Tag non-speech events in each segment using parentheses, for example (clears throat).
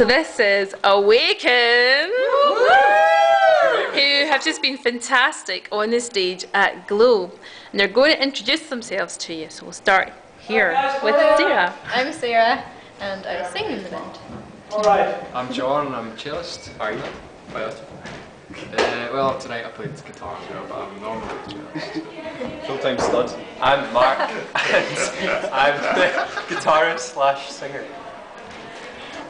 So this is Awaken, who have just been fantastic on the stage at Glo. And they're going to introduce themselves to you. So we'll start here with Sarah. I'm Sarah, and I sing in the band. All right. I'm John, I'm a cellist. How are you? Well, uh, well, tonight I played guitar as well, but I'm normally a cellist. Full-time stud. I'm Mark, (laughs) and I'm the guitarist slash singer.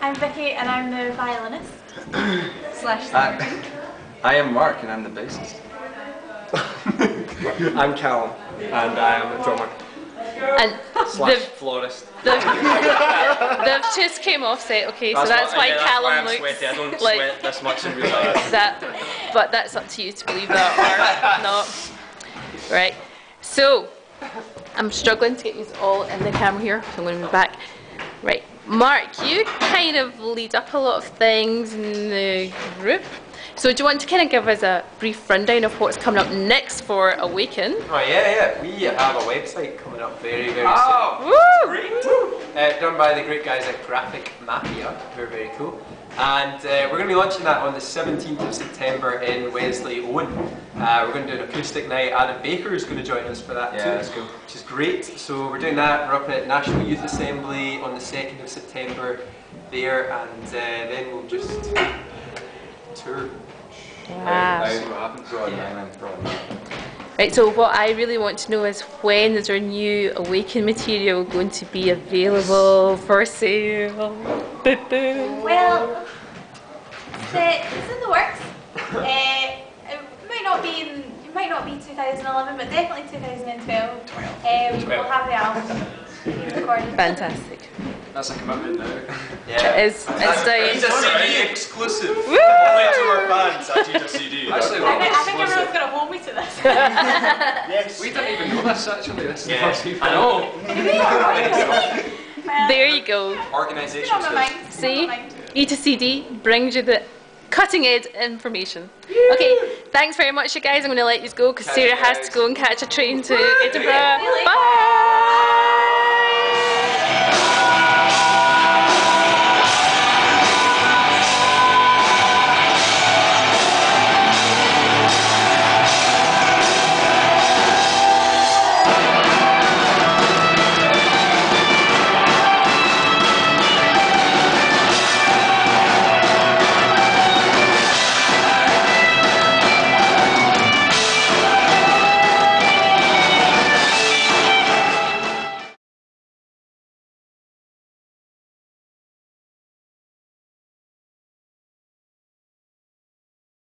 I'm Vicky and I'm the violinist (clears throat) slash. I, I am Mark and I'm the bassist. (laughs) I'm Callum, and I am a drummer And slash they've, florist. they've, (laughs) they've just came off set, okay, so that's why yeah, Callum I'm looks sweaty. I don't like sweat this much in real life. (laughs) that. But that's up to you to believe that or not. Right. So, I'm struggling to get you all in the camera here, so I'm going to be back. Right. Mark, you kind of lead up a lot of things in the group. So do you want to kind of give us a brief rundown of what's coming up next for Awaken? Oh yeah, yeah. We have a website coming up very, very oh, Woo! soon. Uh, done by the great guys at Graphic Mafia, who are very cool. And uh, we're going to be launching that on the 17th of September in Wesley Owen. Uh, we're going to do an acoustic night. Adam Baker is going to join us for that Yeah, too, that's cool. which is great. So we're doing that. We're up at National Youth Assembly on the 2nd of September there, and uh, then we'll just tour. Wow. See Right, so what I really want to know is when is our new Awaken material going to be available for sale? (laughs) Well, it's, uh, it's in the works. Uh, (laughs) it might not be in, it might not be 2011, but definitely 2012. Um, we'll have the album recorded. Fantastic. That's a commitment now. Yeah. It is, it's It's down. a CD exclusive. Only to our fans. I need a CD. Actually, I well, to hold me to this. yes. we didn't even know this actually. This is the Yeah, first we've I know. Well, (laughs) There you go. Organisation been on my skills. mind. It's been See? on. E to CD brings you the cutting edge information. Okay, thanks very much, you guys. I'm going to let you go because Sarah has to go and catch a train to (laughs) Edinburgh. See you later. Bye.